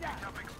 down.